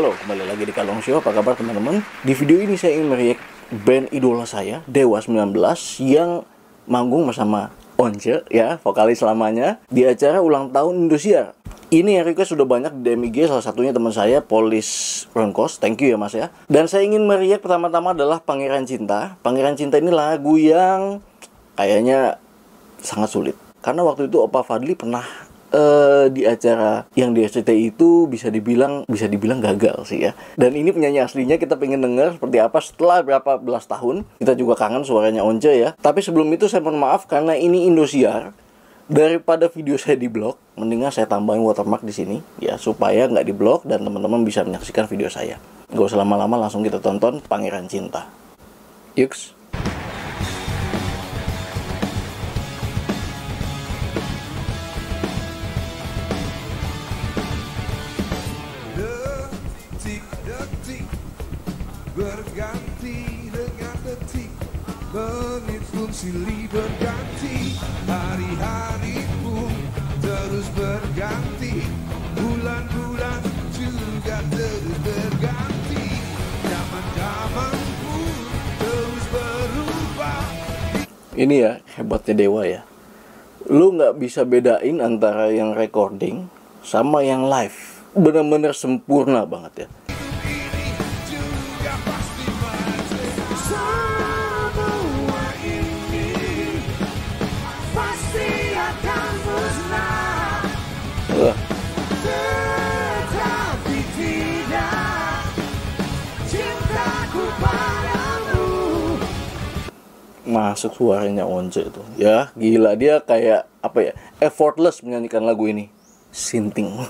Halo, kembali lagi di Kalong Show. Apa kabar teman-teman? Di video ini saya ingin meriak band idola saya, Dewa 19 yang manggung bersama Once ya, vokalis selamanya di acara ulang tahun Indosiar. Ini yang request sudah banyak di DMIG, salah satunya teman saya, Polis Ronkos. Thank you ya mas ya. Dan saya ingin meriak pertama-tama adalah Pangeran Cinta. Pangeran Cinta ini lagu yang kayaknya sangat sulit. Karena waktu itu Opa Fadli pernah uh, di acara yang di SCTI itu bisa dibilang bisa dibilang gagal sih ya. Dan ini penyanyi aslinya kita pengen denger seperti apa setelah berapa belas tahun. Kita juga kangen suaranya Once ya. Tapi sebelum itu saya mohon maaf karena ini Indosiar. Daripada video saya di blog, mendingan saya tambahin watermark di sini ya supaya nggak di blog dan teman-teman bisa menyaksikan video saya. Gak usah lama-lama langsung kita tonton Pangeran Cinta. Yuks. Silih berganti. Hari-hari pun terus berganti. Bulan-bulan juga terus berganti. Zaman-zaman pun terus berubah. Ini ya hebatnya Dewa ya. Lu nggak bisa bedain antara yang recording sama yang live. Bener-bener sempurna banget ya masuk suaranya Once itu. Ya gila. Dia kayak apa ya effortless menyanyikan lagu ini. Sinting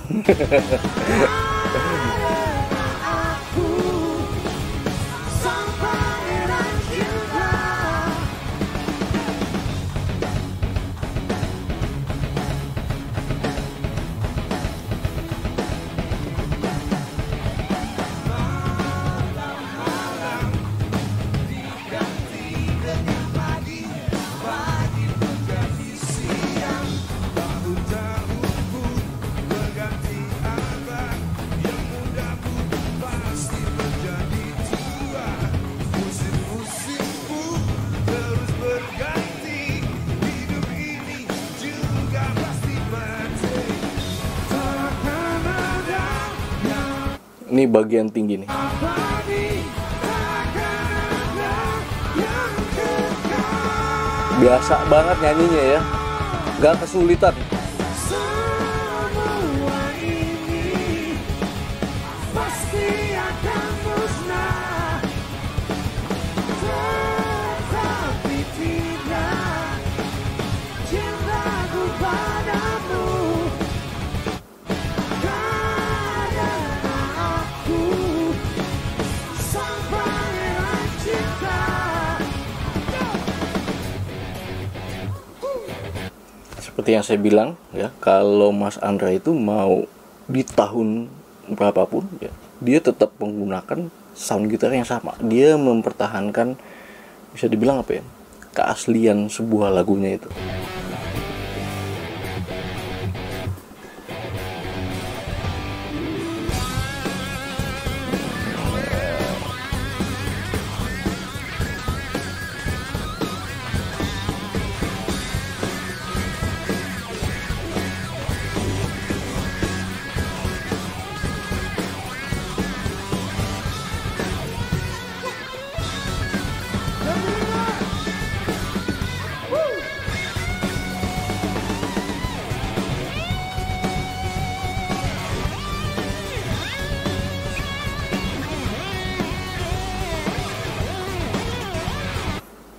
ini bagian tinggi nih. Biasa banget nyanyinya ya. Gak kesulitan seperti yang saya bilang ya kalau Mas Andra itu mau di tahun berapapun ya dia tetap menggunakan sound gitar yang sama. Dia mempertahankan bisa dibilang apa ya keaslian sebuah lagunya itu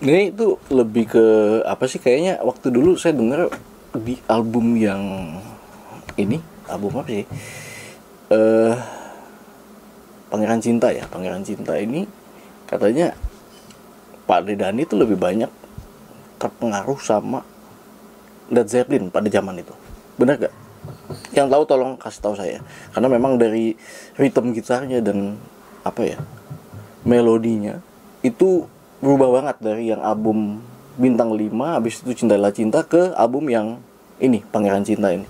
ini itu lebih ke apa sih? Kayaknya waktu dulu saya dengar di album yang ini album apa sih eh uh, Pangeran Cinta ya Pangeran Cinta ini katanya Pak Dedani itu lebih banyak terpengaruh sama Led Zeppelin pada zaman itu. Benar gak? yang tahu tolong kasih tahu saya. Karena memang dari ritme gitarnya dan apa ya melodinya itu berubah banget dari yang album bintang 5 habis itu Cintailah Cinta ke album yang ini Pangeran Cinta ini.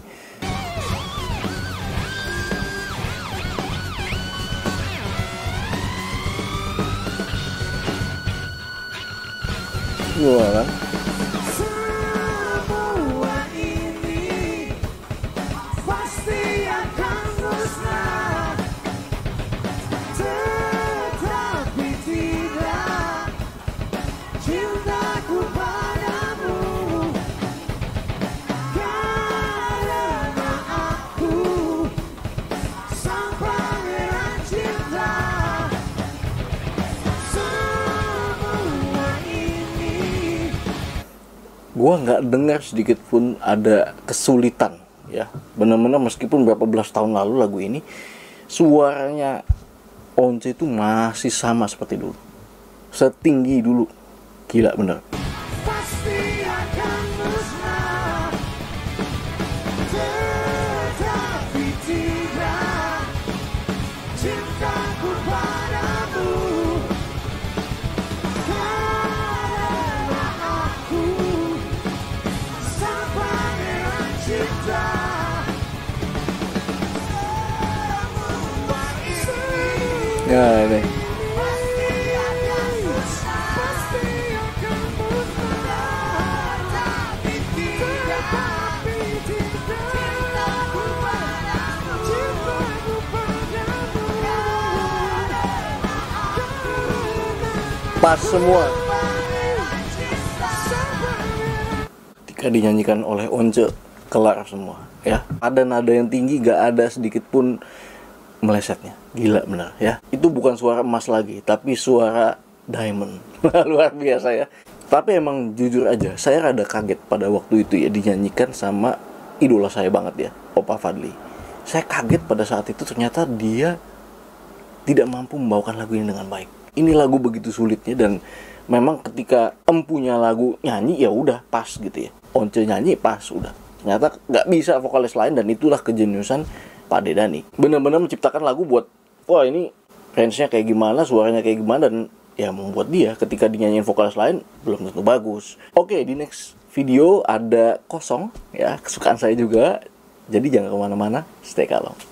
Wah, kan? Gua nggak dengar sedikit pun ada kesulitan ya. Benar-benar meskipun berapa belas tahun lalu lagu ini suaranya Once itu masih sama seperti dulu. Setinggi dulu. Gila bener Cintaku padamu pas semua. Ketika dinyanyikan oleh Once kelar semua ya. Ada nada yang tinggi gak ada sedikit pun melesetnya gila bener ya itu bukan suara emas lagi tapi suara diamond luar biasa ya tapi emang jujur aja saya rada kaget pada waktu itu ya dinyanyikan sama idola saya banget ya Opa Fadli saya kaget pada saat itu ternyata dia tidak mampu membawakan lagu ini dengan baik. Ini lagu begitu sulitnya dan memang ketika empunya lagu nyanyi ya udah pas gitu ya. Once nyanyi pas udah. Ternyata nggak bisa vokalis lain dan itulah kejeniusan Pak Dedani. Benar-benar menciptakan lagu buat wah ini range-nya kayak gimana, suaranya kayak gimana dan ya membuat dia ketika dinyanyiin vokalis lain belum tentu bagus. Oke, di next video ada kosong ya kesukaan saya juga. Jadi jangan ke mana-mana, stay kalong.